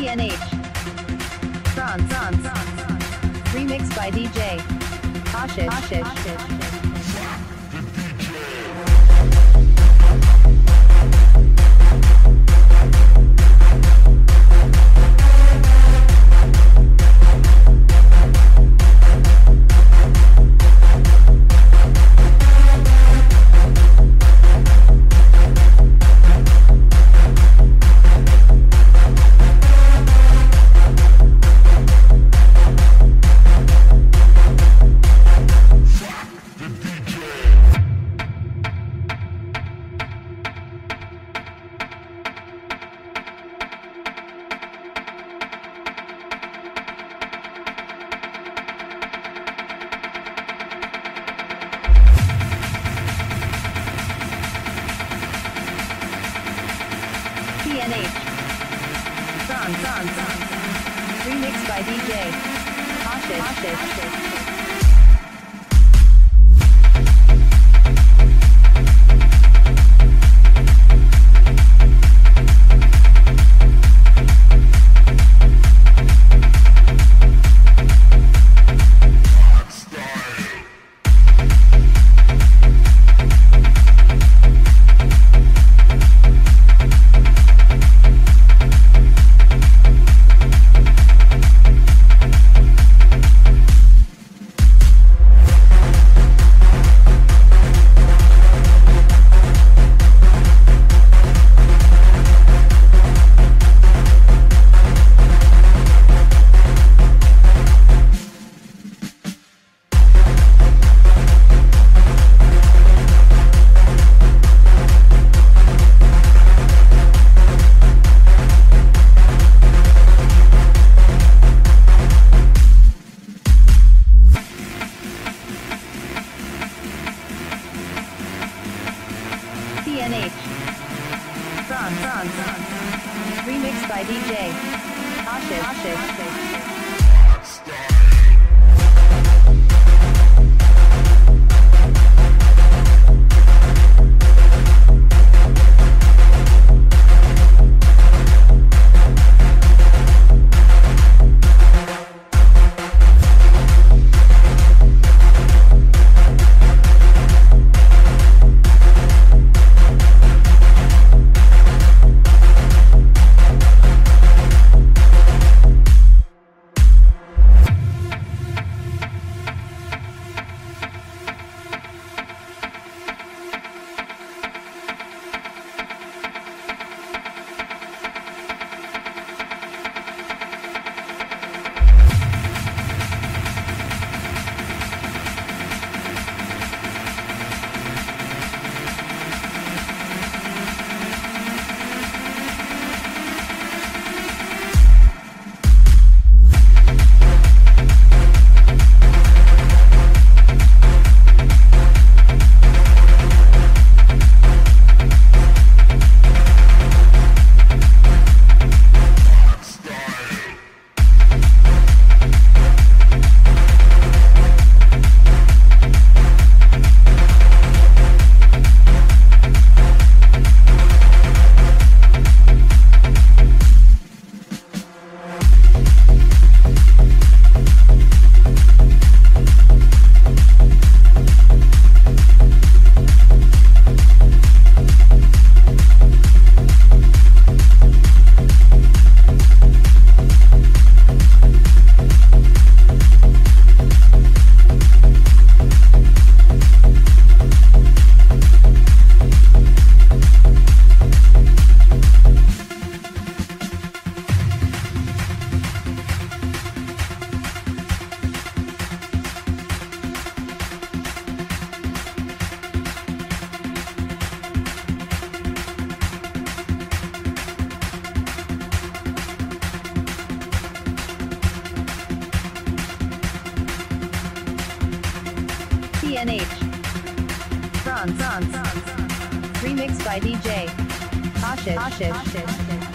DNH. Trance. Trance. Remixed by DJ. Ashish. Ashish. DNH. Trance. Trance. Remixed by DJ. Ashish. Ashish. Trance. Remixed by DJ. Ashish. DNH. Trance. Trance. Remixed by DJ. Ashish. Ashish.